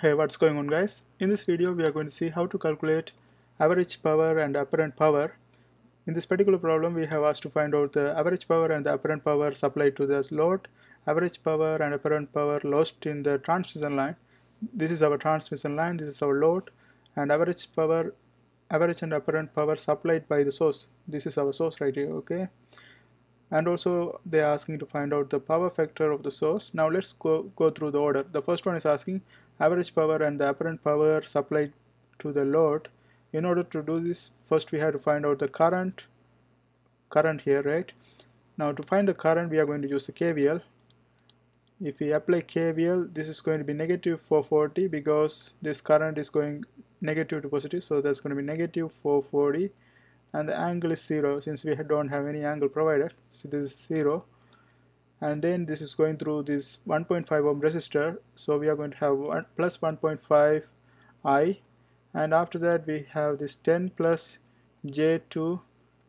Hey what's going on guys? In this video we are going to see how to calculate average power and apparent power. In this particular problem we have asked to find out the average power and the apparent power supplied to the load, average power and apparent power lost in the transmission line. This is our transmission line, this is our load and average power, average and apparent power supplied by the source. This is our source right here, okay? and also they are asking to find out the power factor of the source now let's go go through the order the first one is asking average power and the apparent power supplied to the load. In order to do this first we have to find out the current current here right? Now to find the current we are going to use the KVL if we apply KVL this is going to be negative 440 because this current is going negative to positive so that's going to be negative 440 and the angle is 0 since we don't have any angle provided. So this is 0 and then this is going through this 1.5 ohm resistor. So we are going to have one plus 1.5 I. And after that we have this 10 plus J2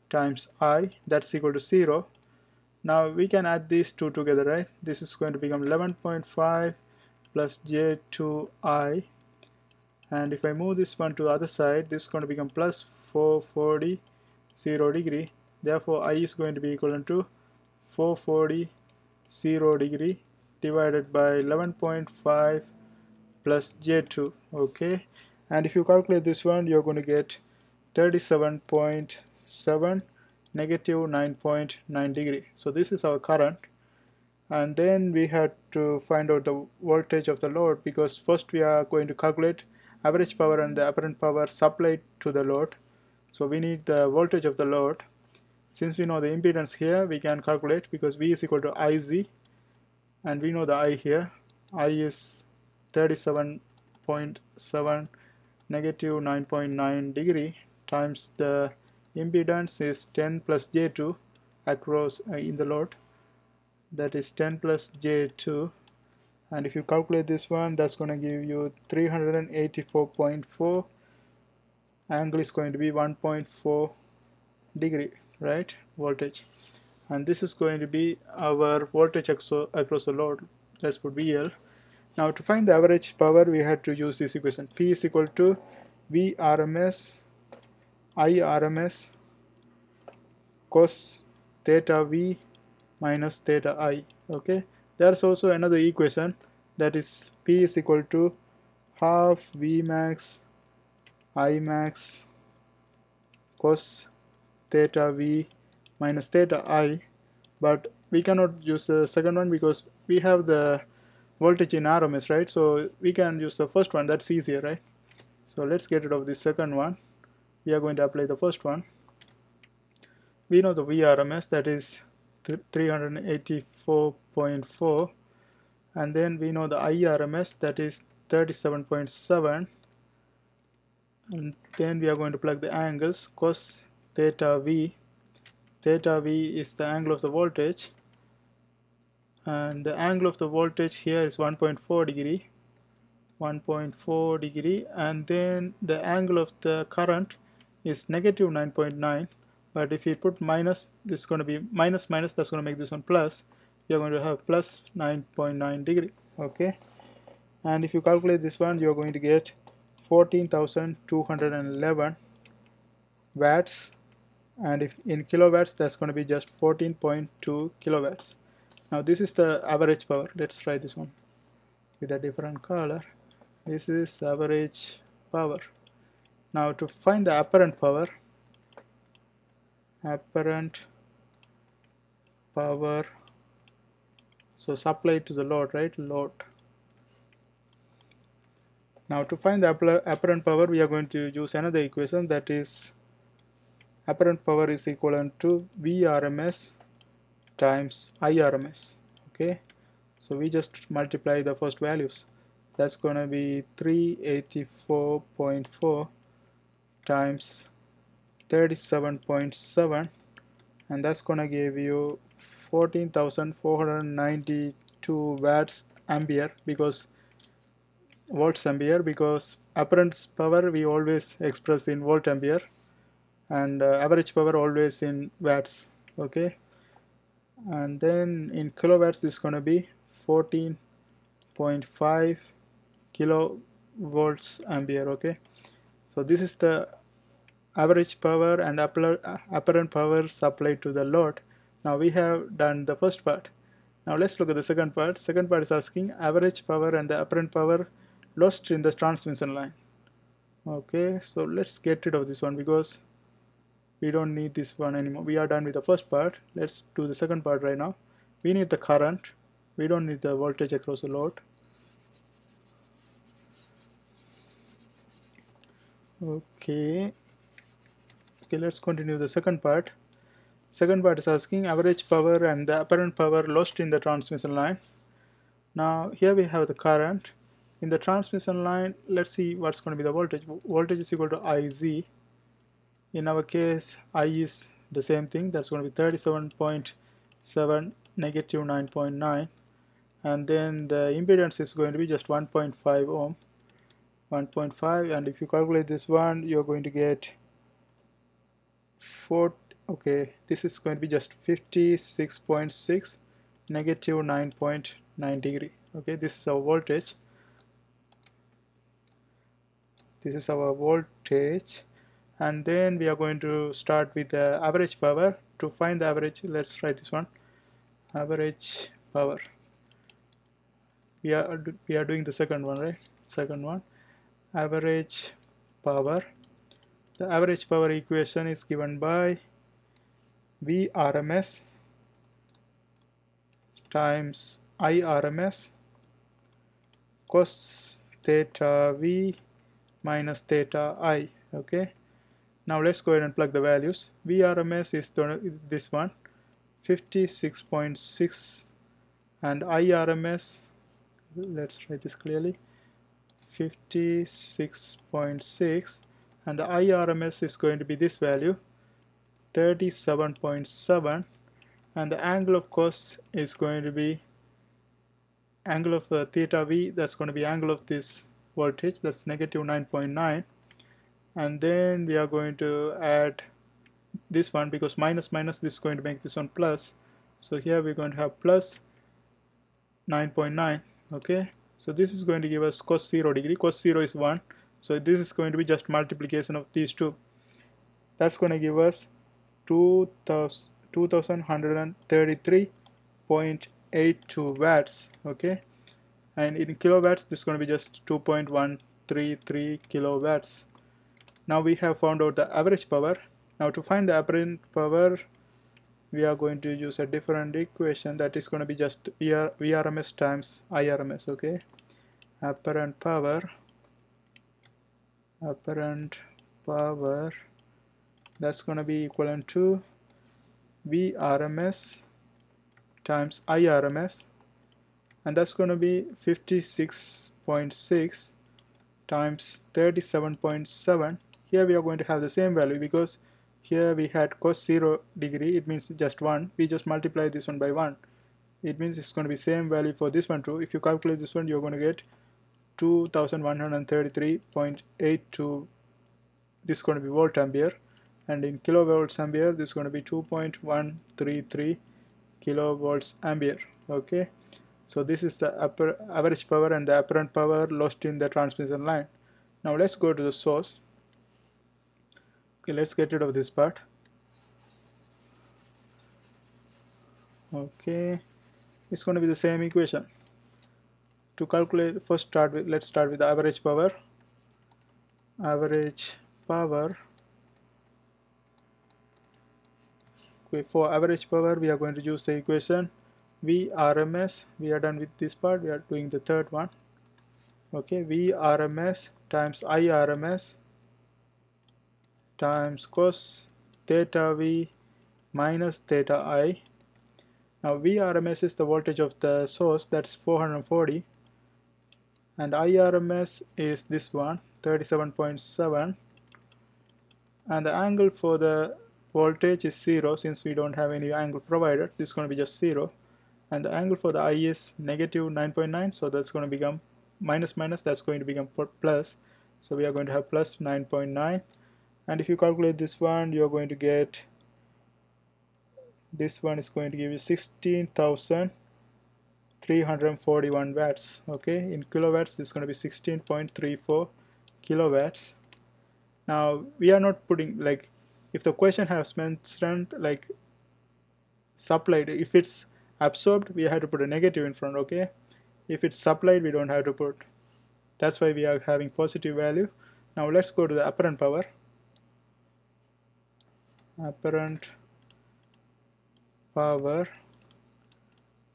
times I. That's equal to 0 now we can add these two together right? This is going to become 11.5 plus J2I and if I move this one to the other side this is going to become plus 440 0 degree. Therefore I is going to be equivalent to 440 0 degree divided by 11.5 plus J2 okay? And if you calculate this one you're going to get 37.7 negative 9.9 degree. So this is our current. And then we had to find out the voltage of the load because first we are going to calculate average power and the apparent power supplied to the load. So we need the voltage of the load since we know the impedance here we can calculate because V is equal to IZ and we know the I here. I is 37.7 negative 9.9 degree times the impedance is 10 plus J2 across uh, in the load that is 10 plus J2 and if you calculate this one that's going to give you 384.4 angle is going to be 1.4 degree right voltage. And this is going to be our voltage across the load. Let's put VL now to find the average power we had to use this equation. P is equal to V RMS I RMS cos theta V minus theta I okay? There's also another equation that is P is equal to half V max I max cos theta V minus theta I but we cannot use the second one because we have the voltage in RMS right? So we can use the first one that's easier right? So let's get rid of the second one. We are going to apply the first one. We know the VRMS that is 384.4 and then we know the IRMS that is 37.7 and then we are going to plug the angles cos theta v theta v is the angle of the voltage and the angle of the voltage here is 1.4 degree 1.4 degree and then the angle of the current is negative 9.9 but if you put minus this is going to be minus minus that's going to make this one plus you're going to have plus 9.9 degree okay? And if you calculate this one you're going to get 14,211 watts and if in kilowatts that's going to be just 14.2 kilowatts. Now this is the average power. Let's try this one with a different color. This is average power. Now to find the apparent power apparent power. So supply to the load right? Load. Now to find the apparent power we are going to use another equation that is apparent power is equivalent to Vrms times Irms okay? So we just multiply the first values. That's going to be 384.4 times 37.7 and that's going to give you 14,492 watts ampere because volts ampere because apparent power we always express in volt ampere and uh, average power always in watts okay? And then in kilowatts this is going to be 14.5 kilo volts ampere okay? So this is the average power and apparent power supplied to the load. Now we have done the first part. Now let's look at the second part. Second part is asking average power and the apparent power lost in the transmission line. Okay so let's get rid of this one because we don't need this one anymore. We are done with the first part. Let's do the second part right now. We need the current. We don't need the voltage across the load. Okay. Okay let's continue the second part. Second part is asking average power and the apparent power lost in the transmission line. Now here we have the current. In the transmission line let's see what's going to be the voltage. Voltage is equal to IZ in our case I is the same thing. That's going to be 37.7 negative 9.9 and then the impedance is going to be just 1.5 ohm. 1.5 and if you calculate this one you're going to get 4 okay this is going to be just 56.6 negative 9.9 degree. Okay this is our voltage. This is our voltage and then we are going to start with the average power. To find the average let's write this one. Average power. We are we are doing the second one right? Second one. Average power. The average power equation is given by Vrms times Irms cos theta V minus theta I okay now let's go ahead and plug the values. Vrms is this one. 56.6 and IRMS let's write this clearly 56.6 and the IRMS is going to be this value 37.7 and the angle of course is going to be angle of uh, theta V that's going to be angle of this voltage that's negative 9.9 and then we are going to add this one because minus minus this is going to make this one plus. So here we're going to have plus 9.9 okay? So this is going to give us cos 0 degree. Cos 0 is 1 so this is going to be just multiplication of these two. That's going to give us 2133.82 watts okay? And in kilowatts this is going to be just 2.133 kilowatts now we have found out the average power. Now to find the apparent power we are going to use a different equation that is going to be just VR, VRMS times IRMS okay? Apparent power apparent power that's going to be equivalent to VRMS times IRMS and that's going to be 56.6 times 37.7 here we are going to have the same value because here we had cos 0 degree. It means just 1 we just multiply this one by 1 it means it's going to be same value for this one too. If you calculate this one you're going to get 2133.82 this is going to be volt ampere. And in kilovolts ampere this is going to be 2.133 kilovolts ampere. Okay? So this is the upper average power and the apparent power lost in the transmission line. Now let's go to the source okay let's get rid of this part. Okay it's going to be the same equation. To calculate first start with let's start with the average power. Average power. Okay, for average power we are going to use the equation VRMS we are done with this part. We are doing the third one. Okay VRMS times IRMS times cos theta V minus theta I. Now Vrms is the voltage of the source that's 440 and IRMS is this one 37.7 and the angle for the voltage is 0 since we don't have any angle provided this is going to be just 0 and the angle for the I is negative 9.9 so that's going to become minus minus that's going to become plus. So we are going to have plus 9.9 and if you calculate this one you're going to get this one is going to give you 16,341 watts okay? In kilowatts is going to be 16.34 kilowatts. Now we are not putting like if the question has mentioned like supplied if it's absorbed we have to put a negative in front okay? If it's supplied we don't have to put. That's why we are having positive value. Now let's go to the apparent power apparent power.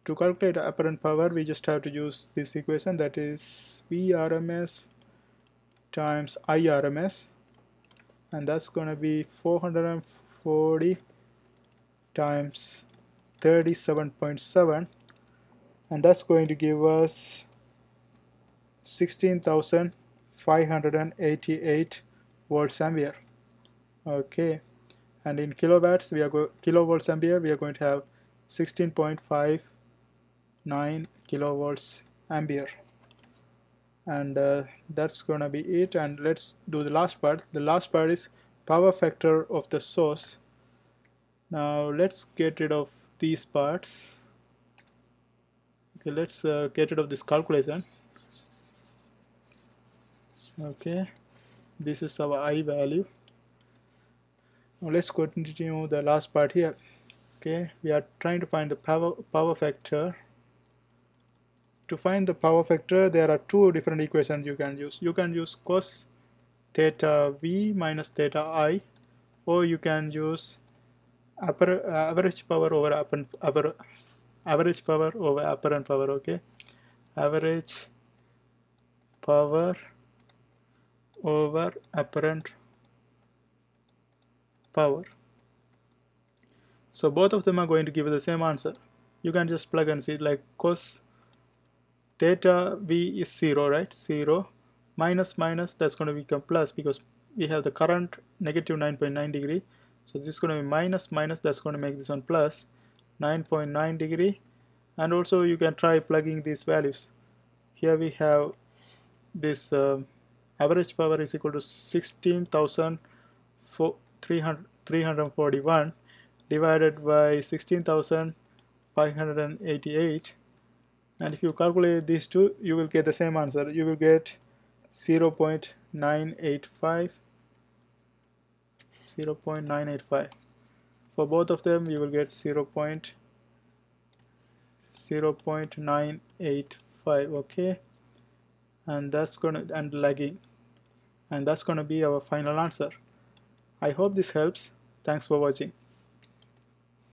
To calculate apparent power we just have to use this equation that is Vrms times Irms and that's gonna be 440 times 37.7 and that's going to give us 16,588 volts ampere. Okay and in kilowatts we are go kilovolts ampere we are going to have 16.59 kilovolts ampere and uh, that's gonna be it. And let's do the last part. The last part is power factor of the source. Now let's get rid of these parts. Okay let's uh, get rid of this calculation okay. This is our i value now let's continue the last part here. Okay we are trying to find the power power factor. To find the power factor there are two different equations you can use. You can use cos theta v minus theta i or you can use upper, uh, average power over upper, upper, average power over apparent power okay? Average power over apparent power. So both of them are going to give you the same answer. You can just plug and see like cos theta v is 0 right? 0 minus minus that's going to become plus because we have the current negative 9.9 degree. So this is going to be minus minus that's going to make this one plus 9.9 .9 degree. And also you can try plugging these values. Here we have this uh, average power is equal to 16,341 divided by 16,588 and if you calculate these two you will get the same answer. You will get 0 0.985 0 0.985 for both of them you will get 0 0.985 okay? And that's gonna and lagging. And that's gonna be our final answer I hope this helps. Thanks for watching